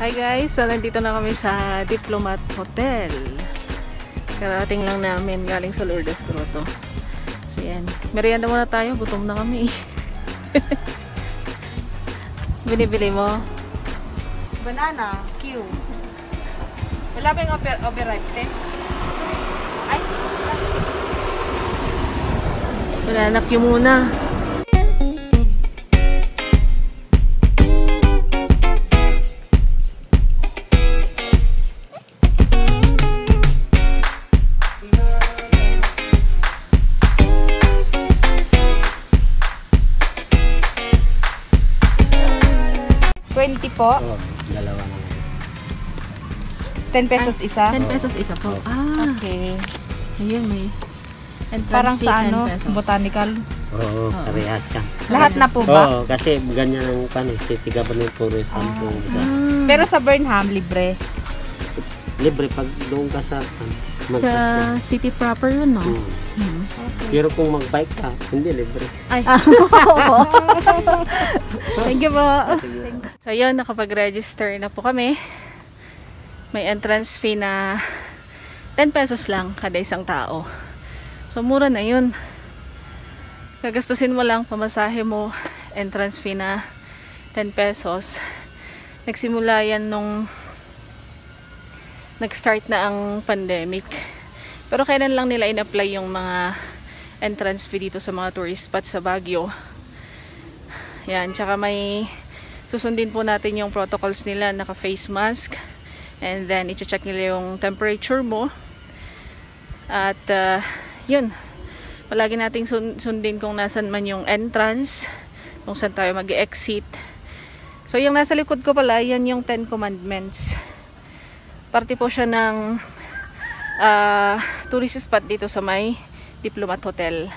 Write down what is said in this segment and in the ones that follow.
Hi guys, so nandito na kami sa Diplomat Hotel. Karating lang namin galing sa Lourdes Grotto. So yan, merienda muna tayo, gutom na kami. Binibili mo? Banana, Q. Wala ba yung over, overripe? Ay, Banana Q muna. Po. Oo, dalawa na. 10 pesos isa. 10 pesos isa po. Ah, Okay. ayun may entrance Parang fee, sa 10 ano, pesos. botanical. Oo, parehas ka. Lahat na po ba? Oo, kasi ganyan ang pan eh. City government puro sampu isa. Ah, Pero sa Burnham, libre. Libre pag doon ka sa pan. sa Magpas city proper yun, no? Hmm. Hmm. Pero kung mag-bike ka, hindi libre. Ay, Thank you po. Sige. So yun, nakapag-register na po kami. May entrance fee na 10 pesos lang kada isang tao. So mura na yun. Gagastusin mo lang pamasahe mo, entrance fee na 10 pesos. Nagsimula yan nung nag-start na ang pandemic. Pero kailan lang nila in-apply yung mga entrance fee dito sa mga tourist spots sa Baguio. Yan, tsaka may susundin po natin yung protocols nila, naka face mask and then i-check nila yung temperature mo. At uh, yun palagi nating sun- sundin kung nasan man yung entrance kung saan tayo mag exit so yung nasa likod ko pala yan yung 10 commandments. Parte po siya ng uh, tourist spot dito sa may Diplomat Hotel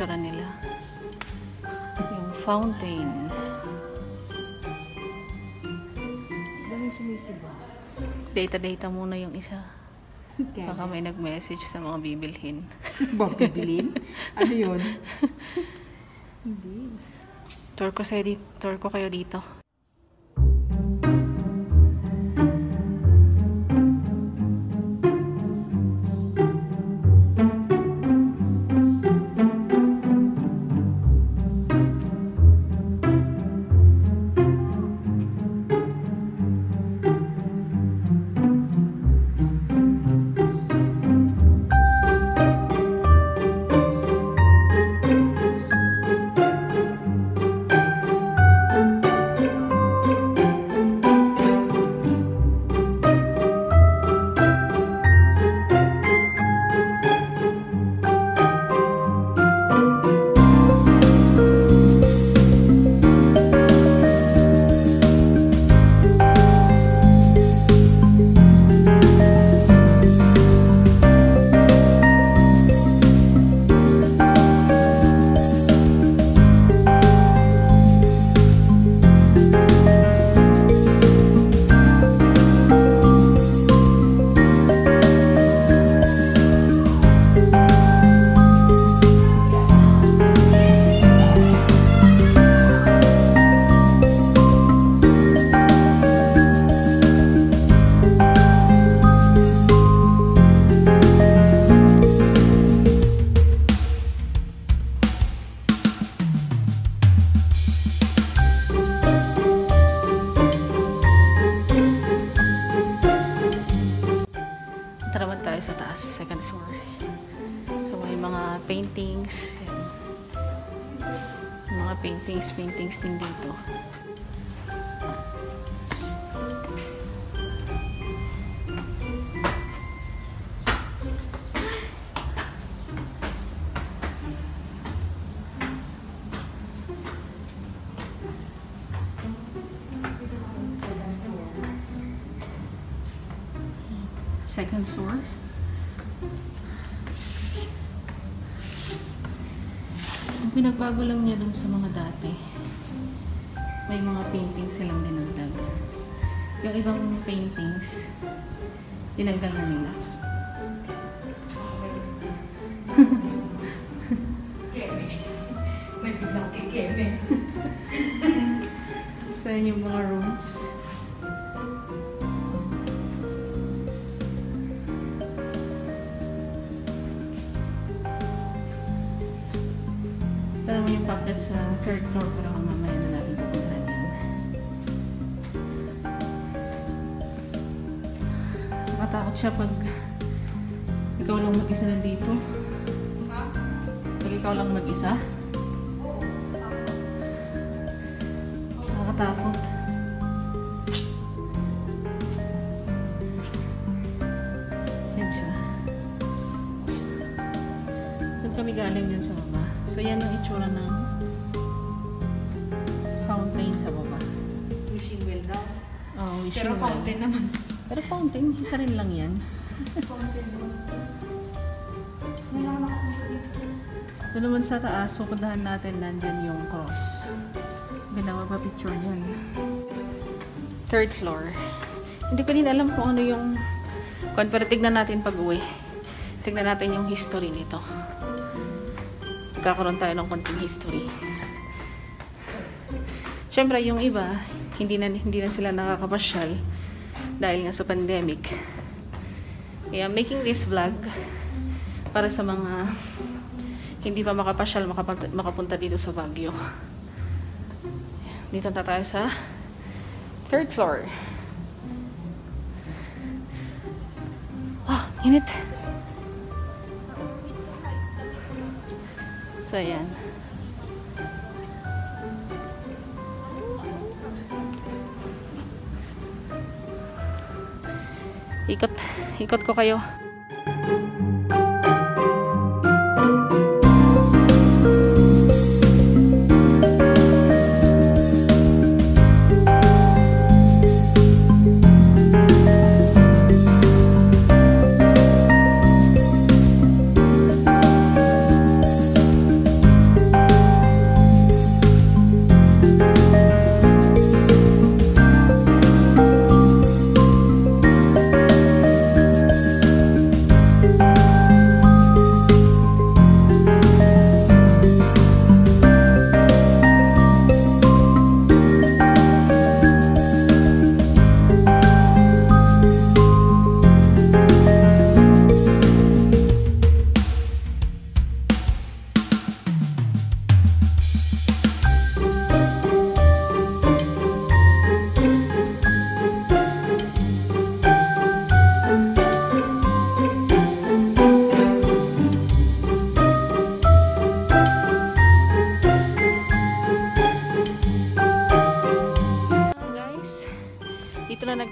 pinagpapapicturean nila. Yung fountain. Daming sumisiba. Data-data muna yung isa. Baka may nag-message sa mga bibilhin. Bang bibilin? Ano yun? Hindi. Tour ko, sa tour ko kayo dito. Paintings din dito. Second floor. Ang pinagbago lang niya dun sa mga dati, may mga paintings silang dinagdag. Yung ibang paintings, dinagdag na nila. May biglang kikeme. Sa yung mga rooms. Yung pocket sa third floor pero mamaya na natin pupuntahan yan. Nakatakot siya pag ikaw lang mag-isa nandito. Pag ikaw lang mag-isa. Nakakatakot. Yan fountain naman. Pero fountain, isa rin lang yan. Doon naman sa taas, pupuntahan natin nandyan yung cross. Ginawa pa picture yan. Third floor. Hindi ko din alam kung ano yung... Kung pero tignan natin pag uwi. Tignan natin yung history nito. Kakaroon tayo ng konting history. Siyempre, yung iba, hindi na, hindi na sila nakakapasyal dahil nga sa pandemic. Kaya making this vlog para sa mga hindi pa makapasyal makapunta, makapunta dito sa Baguio. Dito na tayo sa third floor. Ah, init. So, ayan. Ikot, ikot ko kayo.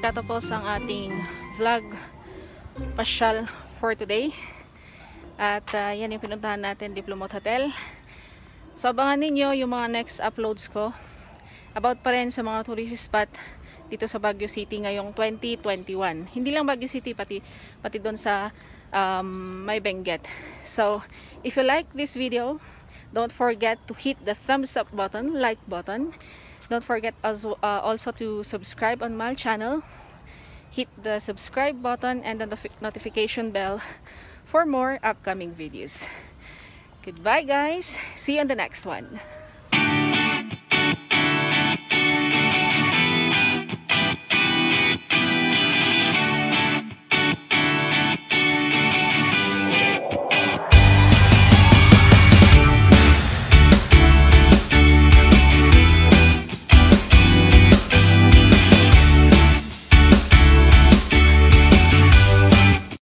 Nagtatapos ang ating vlog pasyal for today. At uh, yan yung pinuntahan natin, Diplomot Hotel. So abangan ninyo yung mga next uploads ko. About pa rin sa mga tourist spot dito sa Baguio City ngayong 2021. Hindi lang Baguio City, pati, pati doon sa um, May Benguet. So, if you like this video, don't forget to hit the thumbs up button, like button. Don't forget also, uh, also to subscribe on my channel. Hit the subscribe button and the notif- notification bell for more upcoming videos. Goodbye guys. See you on the next one.